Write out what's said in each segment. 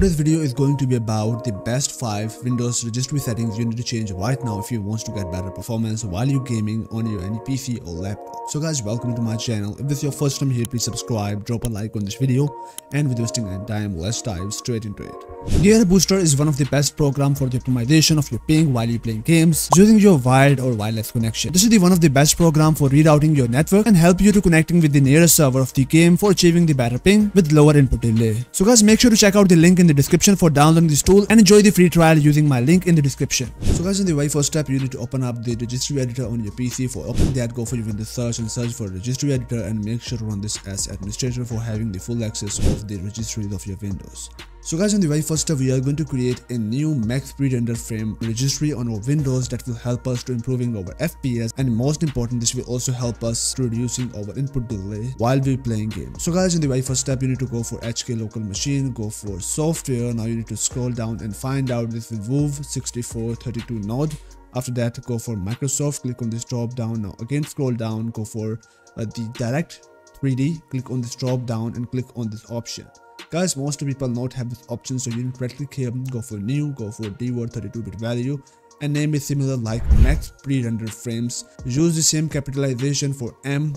today's video is going to be about the best 5 Windows registry settings you need to change right now if you want to get better performance while you're gaming on your any PC or laptop. So guys, welcome to my channel. If this is your first time here, please subscribe, drop a like on this video, and with wasting any time, let's dive straight into it. Gear Booster is one of the best program for the optimization of your ping while you're playing games using your wired or wireless connection. This is the one of the best program for rerouting your network and help you to connecting with the nearest server of the game for achieving the better ping with lower input delay. So guys, make sure to check out the link in the description for downloading this tool and enjoy the free trial using my link in the description. So guys, in the very first step, you need to open up the registry editor on your PC. For opening that, go for your Windows search and search for registry editor and make sure to run this as administrator for having the full access of the registry of your Windows. So guys, in the very first step, we are going to create a new max pre-render frame registry on our Windows that will help us to improving our FPS and most important, this will also help us to reducing our input delay while we're playing games. So guys, in the very first step, you need to go for HK local machine, go for software. Now you need to scroll down and find out this WOW 6432 node. After that, go for Microsoft, click on this drop down. Now again, scroll down, go for uh, the direct 3D, click on this drop down and click on this option. Guys, most people not have this option, so you right click go for new, go for dword 32-bit value, and name it similar like max pre-rendered frames. Use the same capitalization for M,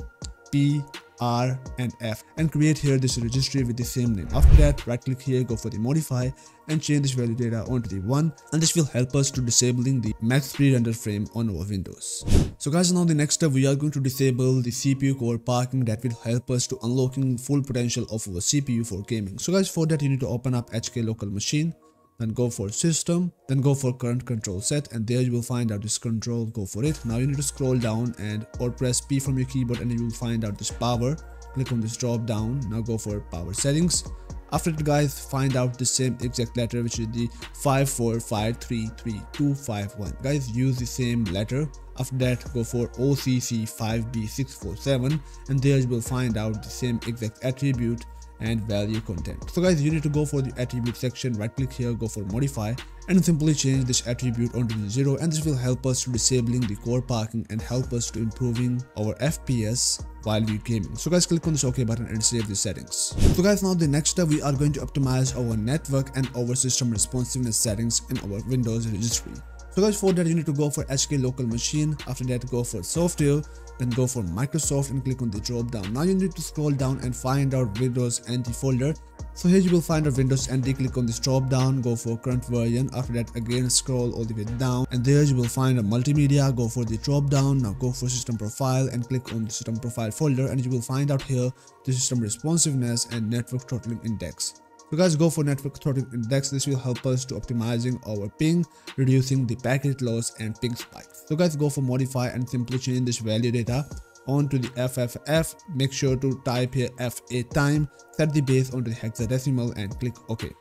P, R and F and create here this registry with the same name. After that, right click here, go for the modify and change this value data onto the 1 and this will help us to disabling the max pre-render frame on our Windows. So guys, now the next step we are going to disable the CPU core parking that will help us to unlocking full potential of our CPU for gaming. So guys, for that you need to open up HK local machine then go for system then go for current control set and there you will find out this control go for it. Now you need to scroll down and or press p from your keyboard and you will find out this power. Click on this drop down now go for power settings. After that guys find out the same exact letter which is the 545333251 guys use the same letter. After that go for OCC5B647 and there you will find out the same exact attribute and value content. So guys, you need to go for the attribute section, right click here, go for modify and simply change this attribute onto the zero and this will help us to disabling the core parking and help us to improving our FPS while we gaming. So guys click on this OK button and save the settings. So guys now the next step we are going to optimize our network and our system responsiveness settings in our Windows registry. So guys for that you need to go for HK local machine. After that go for software then go for Microsoft and click on the drop down. Now you need to scroll down and find out Windows NT folder. So here you will find our Windows NT, click on this drop down, go for current version. After that again scroll all the way down and there you will find a multimedia, go for the drop down. Now go for system profile and click on the system profile folder and you will find out here the system responsiveness and network throttling index. So guys go for network throttling index. This will help us to optimizing our ping, reducing the packet loss and ping spikes. So guys go for modify and simply change this value data onto the FFF. Make sure to type here F8 time, set the base onto the hexadecimal and click OK.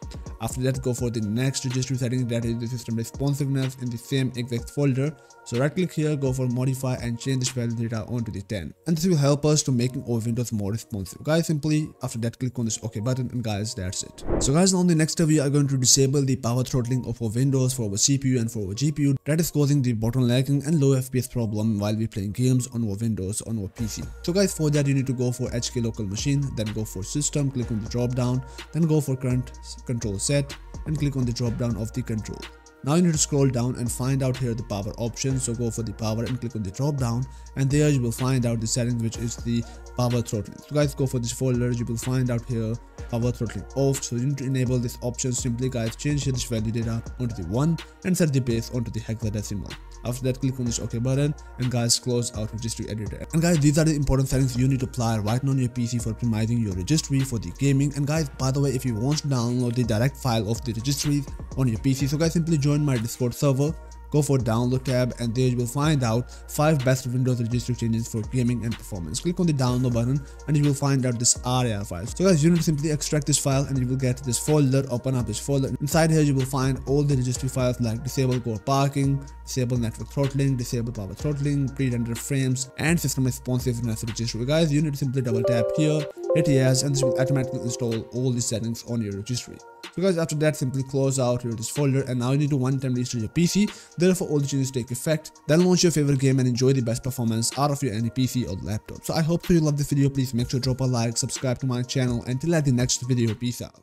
After that, go for the next registry setting that is the system responsiveness in the same exact folder. So right click here, go for modify and change this value data onto the 10. And this will help us to making our Windows more responsive. Guys, simply after that, click on this OK button and guys, that's it. So guys, on the next step, we are going to disable the power throttling of our Windows for our CPU and for our GPU that is causing the bottlenecking and low FPS problem while we playing games on our Windows our PC. So guys, for that, you need to go for HK local machine, then go for system, click on the drop down, then go for current control set and click on the drop down of the control. Now you need to scroll down and find out here the power option. So go for the power and click on the drop down and there you will find out the settings which is the power throttling. So guys go for this folder you will find out here power throttling off. So you need to enable this option simply guys change this value data onto the 1 and set the base onto the hexadecimal. After that, click on this OK button and guys close out registry editor. And guys, these are the important settings you need to apply right now on your PC for optimizing your registry for the gaming. And guys, by the way, if you want to download the direct file of the registry on your PC, so guys, simply join my Discord server go for download tab and there you will find out 5 best Windows registry changes for gaming and performance. Click on the download button and you will find out this RAR file. So guys, you need to simply extract this file and you will get this folder, open up this folder. Inside here you will find all the registry files like disable core parking, disable network throttling, disable power throttling, pre-rendered frames and system responsiveness registry. Guys, you need to simply double tap here, hit yes and this will automatically install all the settings on your registry. Guys, after that, simply close out your this folder and now you need to one time restart your PC. Therefore, all the changes take effect. Then launch your favorite game and enjoy the best performance out of your any PC or laptop. So I hope you love the video. Please make sure to drop a like, subscribe to my channel. Until at the next video, peace out.